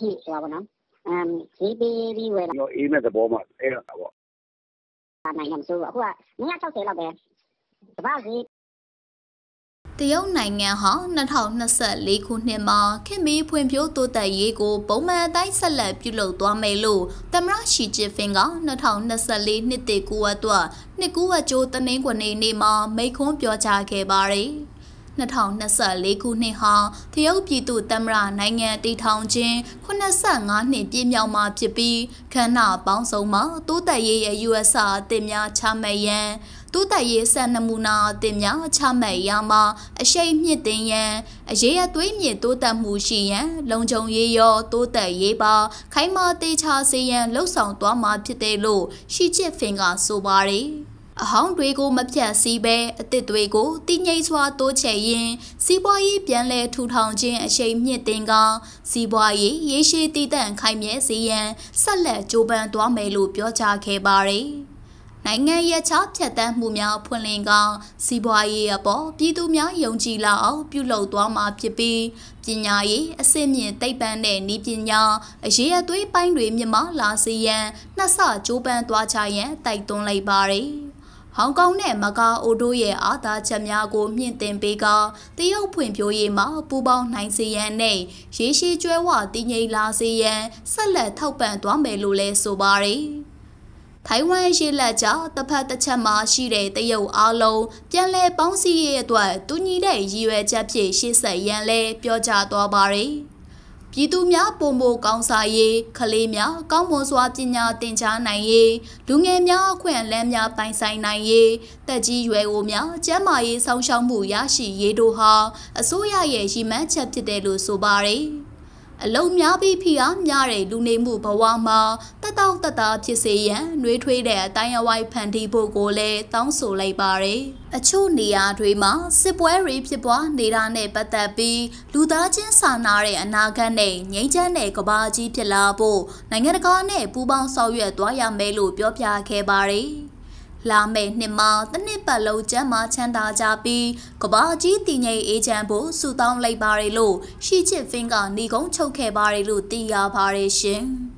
ထိဟိုပါနော်အမ်ဈေးပေးပြီးဝယ်လာကျွန်တော်အေးမဲ့သဘောမှအဲ့ဒါပေါ့နိုင်မှာမစိုးဘူးအခုက960လောက်ပဲတပတ်ဈေးတရုတ်နိုင်ငံဟာ2024ခုနှစ်မှာခင်မီဖွံ့ဖြိုးတိုးတက်ရေးကိုပုံမှန်အတိုင်းဆက်လက်ပြုလုပ်သွားမယ်လို့သမ္မတရှီကျင်းဖင်က2024နှစ်တည်ကူအတွက်နှစ်ကူဝကျိုးတနင်္ဂနွေနေ့မှာမိန့်ခွန်းပြောကြားခဲ့ပါတယ်။ 2024ခုနှစ်ဟာတရုတ်ပြည်သူသမ္မတနိုင်ငံတည်ထောင်ခြင်း85နှစ်ပြည့်မြောက်မှာဖြစ်ပြီးခန္ဓာပေါင်းစုံမှာတိုးတက်ရေးရဲ့ US အသစ်များချမှတ်ရန်တိုးတက်ရေးဆက်နမူနာအသစ်များချမှတ်ရမှာအရှိန်မြင့်တင်ရန်အရေးအသွေးမြင့်တိုးတက်မှုရှိရန်လုံခြုံရေးရောတိုးတက်ရေးပါ ခိုင်မာတေချာစေရန်လှုံ့ဆော်သွားမှာဖြစ်တယ်လို့ရှီချစ်ဖင်ကဆိုပါတယ် အဟောင်းတွေကိုမပြတ်စည်းပဲအစ်စ်တွေကိုတည်ငြိမ်စွာတိုးချဲ့ရင်စီးပွားရေးပြန်လည်ထူထောင်ခြင်းအရှိန်မြင့်တင်ကစီးပွားရေးရေရှည်တည်တံ့ခိုင်မြဲစေရန်ဆက်လက်ကြိုးပမ်းသွားမယ်လို့ပြောကြားခဲ့ပါတယ်။နိုင်ငံရဲ့ချဖြတ်တန်းမှုများဖွင့်လင်းကစီးပွားရေးအပေါ်ပြည်သူများယုံကြည်လာအောင်ပြုလုပ်သွားမှာဖြစ်ပြီးပညာရေးအစစ်မြင့်သိပ္ပံနဲ့ဤပညာအရေးအသွေးပိုင်းတွေမြမလာစေရန်နှဆကြိုးပမ်းသွားကြရန်တိုက်တွန်းလိုက်ပါတယ်။ ဟောင်ကောင်နဲ့မကာအိုတို့ရဲ့အာသာချက်များကိုမြင့်တင်ပေးကတရုတ်ဖွံ့ဖြိုးရေးမှာပူးပေါင်းနိုင်စေရန်နဲ့ရေရှည်ကျွဲဝတည်ငြိမ်လာစေရန်ဆက်လက်ထောက်ပံ့သွားမယ်လို့လည်းဆိုပါတယ်။ထိုင်ဝမ်ရေလက်ကြောင့်တစ်ဖက်တစ်ချက်မှာရှိတဲ့တရုတ်အားလုံးပြန်လည်ပေါင်းစည်းရေးအတွက်တူညီတဲ့ရည်ရွယ်ချက်ဖြင့်ရှေ့ဆက်ရန်လည်းပြောကြားသွားပါတယ်။ ပြည်သူများပုံမကောင်းစားရေးခလေးများကောင်းမွန်စွာပညာသင်ကြားနိုင်ရေးလူငယ်များအခွင့်အလမ်းများပိုင်ဆိုင်နိုင်ရေးတက်ကြီးရွယ်အိုများကျန်းမာရေးစောင့်ရှောက်မှုရရှိရေးတို့ဟာအစိုးရရဲ့ရည်မှန်းချက်ဖြစ်တယ်လို့ဆိုပါတယ် အလုံများပြီးဖိအားများတဲ့လူနေမှုဘဝမှာတက်တောက်တက်တာဖြစ်စေရန်နှွေးထွေးတဲ့အတိုင်းအဝိုင်းဖန်တီးဖို့ကိုလည်းတောင်းဆိုလိုက်ပါတယ်။အချို့နေရာတွေမှာစစ်ပွဲတွေဖြစ်ပွားနေတာနဲ့ပတ်သက်ပြီးလူသားချင်းစာနာတဲ့အနာဂတ်နဲ့ငြိမ်းချမ်းတဲ့ကဘာကြီးဖြစ်လာဖို့နိုင်ငံတကာနဲ့ပူးပေါင်းဆောင်ရွက်သွားရမယ်လို့ပြောပြခဲ့ပါတယ်။ လာမယ့်နှစ်မှာတစ်နှစ်ပတ်လုံးကျန်းမာချမ်းသာကြပြီးကဘာကြီးတည်ငြိမ်အေးချမ်းဖို့ဆုတောင်းလိုက်ပါတယ်လို့ရှီချစ်ဖင်းကဏီကုန်းချုပ်ခဲ့ပါတယ်လို့သိရပါတယ်ရှင်။